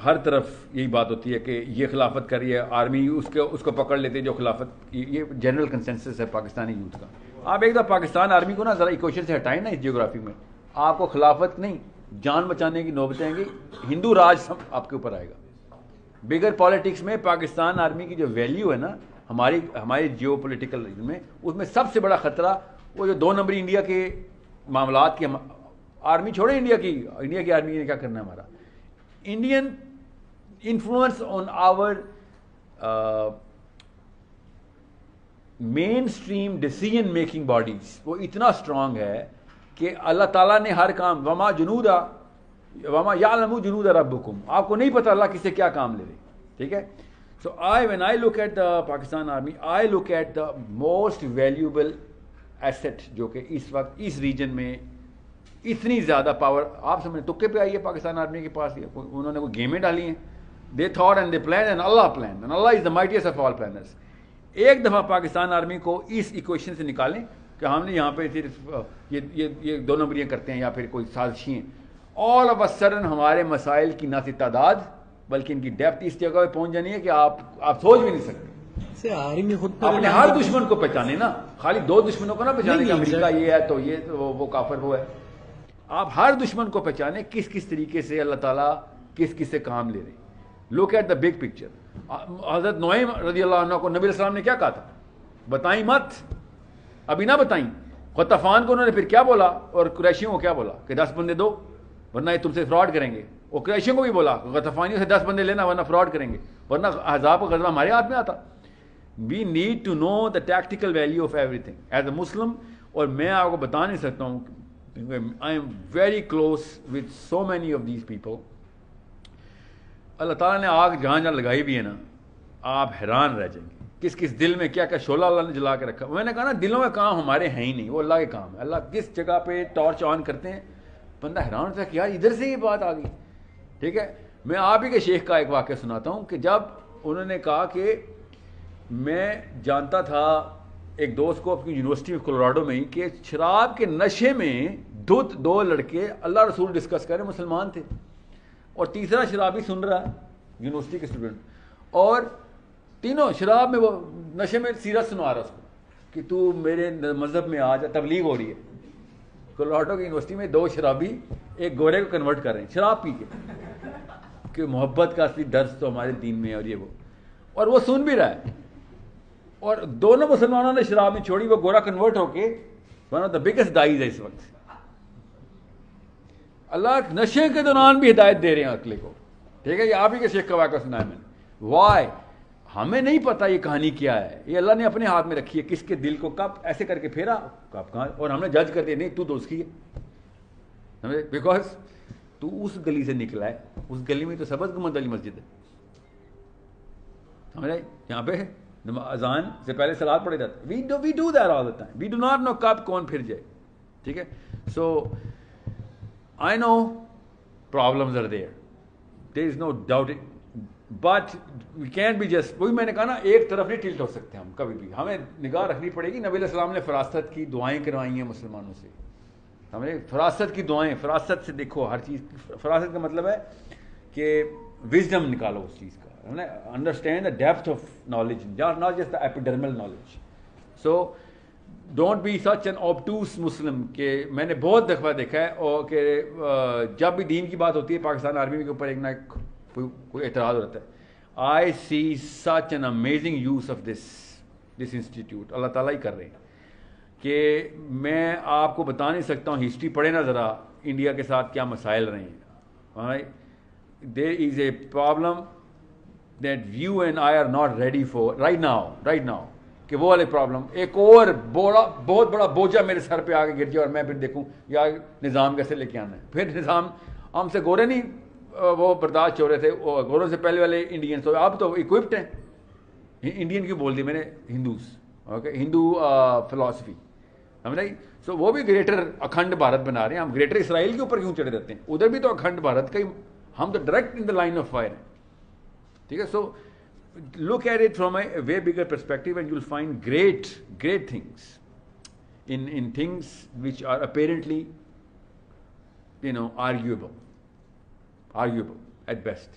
हर तरफ़ यही बात होती है कि ये खिलाफत कर रही है, आर्मी उसके, उसको पकड़ लेते हैं जो खिलाफत ये जनरल कंसेंसस है पाकिस्तानी यूथ का। आप एक दफ़ा पाकिस्तान आर्मी को ना ज़रा इक्वेशन से हटाएँ ना इस जियोग्राफी में। आपको खिलाफत नहीं, जान बचाने की नौबत आएँगी, हिंदू राज सब आपके ऊपर आएगा। बिगर पॉलिटिक्स में पाकिस्तान आर्मी की जो वैल्यू है ना, हमारी, हमारे जियो पोलिटिकल में, उसमें सबसे बड़ा ख़तरा वो जो दो नंबर इंडिया के मामला की आर्मी छोड़े इंडिया की इंडिया की आर्मी ने क्या करना है हमारा? Indian influence on our uh, mainstream decision making bodies वो इतना स्ट्रांग है कि अल्लाह ताला ने हर काम वमा जुनूदा वमा या लमू जुनूदा रबुकुम आपको नहीं पता अल्लाह किसे क्या काम ले रहे ठीक है? So I when I look at the Pakistan army I look at the most valuable asset जो कि इस वक्त इस रीजन में इतनी ज़्यादा पावर आप समझ तुक्के पे आई है पाकिस्तान आर्मी के पास ये उन्होंने कोई गेमें डाली हैं। They thought and they plan and Allah plan and Allah is the mightiest of all planners एक दफ़ा पाकिस्तान आर्मी को इस इक्वेशन से निकालें कि हमने यहाँ पे सिर्फ़ ये ये ये दो नंबरियाँ करते हैं या फिर कोई साजिशी हैं। ऑल ऑफ़ अ सडन हमारे मसाइल की ना सिर्फ़ तादाद बल्कि इनकी डेप्थ इस जगह पर पहुँच जानी है कि आप आप सोच भी नहीं सकते। आर्मी खुद अपने हर दुश्मन को पहचाने ना। खाली दो दुश्मनों को ना पहचाने अमेरिका ये है तो ये तो वो, वो काफर वो है। आप हर दुश्मन को पहचाने किस किस तरीके से अल्लाह ताला किस किस से काम ले रहे look at the big picture हज़रत नोएम रज़ी अल्लाह को नबी सलाम ने क्या कहा था? बताई मत। अभी ना बताई। खतफान को उन्होंने फिर क्या बोला और क्रैशियों को क्या बोला? कि दस बंदे दो, वरना ये तुमसे फ्रॉड करेंगे। और क्रैशियों को भी बोला गतफानियों से दस बंदे लेना, वरना फ्रॉड करेंगे। वरना हजाब गजवा हमारे हाथ में आता। We need to know the tactical value of everything as a Muslim और मैं आपको बता नहीं सकता हूँ I am very close with so many of these people. अल्लाह ताला ने आग जहाँ जहाँ लगाई भी है ना, आप हैरान रह जाएँगे। किस किस दिल में क्या क्या शोला अल्लाह ने जला के रखा। मैंने कहा ना, दिलों में काम हमारे हैं ही नहीं, वो अल्लाह के काम है। अल्लाह किस जगह पे टॉर्च ऑन करते हैं, बंदा हैरान होता है कि यार इधर से ये बात आ गई। ठीक है? मैं आप ही के शेख का एक वाक्य सुनाता हूँ कि जब उन्होंने कहा कि मैं जानता था एक दोस्त को अपनी यूनिवर्सिटी ऑफ़ कोलोराडो में ही कि शराब के नशे में दो दो लड़के अल्लाह रसूल डिस्कस कर रहे मुसलमान थे। और तीसरा शराबी सुन रहा है यूनिवर्सिटी के स्टूडेंट और तीनों शराब में वो नशे में सीरत सुना रहा उसको कि तू मेरे मज़हब में आ जा, तबलीग हो रही है। कोलोराडो की यूनिवर्सिटी में दो शराबी एक गोरे को कन्वर्ट कर रहे हैं, शराब पी के। कि मोहब्बत का असली दर्ज तो हमारे दीन में है और ये वो। और वो सुन भी रहा है। और दोनों मुसलमानों ने शराब नहीं छोड़ी, वो गोरा कन्वर्ट होके वन ऑफ़ द बिगेस्ट दाइज है इस वक्त। अल्लाह नशे के दौरान भी हिदायत दे रहे हैं अकले को। ठीक है, ये आप ही के शेख का वाक़ सुना है मैंने। वाई हमें नहीं पता ये कहानी क्या है। ये अल्लाह ने अपने हाथ में रखी है, किसके दिल को कब ऐसे करके फेरा, कब कहा, और हमने जज कर दिया, नहीं, तू दोस्त है। बिकॉज़ तू उस गली से निकला है। उस गली में तो सबज गुमद अली मस्जिद है। समझ? आई यहाँ पे अजान से पहले सलाद पड़े जाते we do we do that all the time we do not know कब कौन फिर जाए ठीक है सो know problems are there. There is no doubt. It. But we can't be just, वही मैंने कहा ना, एक तरफ़ नहीं टिल्ट हो सकते हम, कभी भी हमें निगाह रखनी पड़ेगी नबी सलाम ने फरासत की दुआएँ करवाई हैं मुसलमानों से हमें फरासत की दुआएँ, फरासत से देखो, हर चीज़, फरासत का मतलब है कि विजडम निकालो उस चीज़ का। Understand the depth of knowledge not just the epidermal knowledge so don't be such an obtuse Muslim के मैंने बहुत दफ़ा देखा है और कि जब भी दीन की बात होती है, पाकिस्तान आर्मी के ऊपर एक ना कोई एतराज़ रहता है। I see such an amazing use of this this institute अल्लाह ताला ही कर रहे हैं। कि मैं आपको बता नहीं सकता हूँ हिस्ट्री पढ़े ना ज़रा इंडिया के साथ क्या मसाइल रहे हैं। There is a problem that you and I are not ready for right now right now कि वो वाले प्रॉब्लम एक और बड़ा, बहुत बड़ा बोझा मेरे सर पे आके गिर जाए और मैं फिर देखूँ या निज़ाम कैसे लेके आना है? फिर निज़ाम, हमसे गोरे नहीं वो बर्दाश्त हो रहे थे गोरों से पहले वाले इंडियंस तो अब तो इक्विप्ड हैं। इंडियन क्यों बोल दी मैंने? हिंदूस ओके हिंदू फिलासफी हम नहीं सो वो भी ग्रेटर अखंड भारत बना रहे हैं। हम ग्रेटर इसराइल के ऊपर क्यों चढ़े रहते हैं? उधर भी तो अखंड भारत का ही हम तो direct in the line of fire हैं ठीक है सो look at it from a, way bigger perspective and you'll find great, great things in, in things which are apparently, you know, arguable, arguable at best.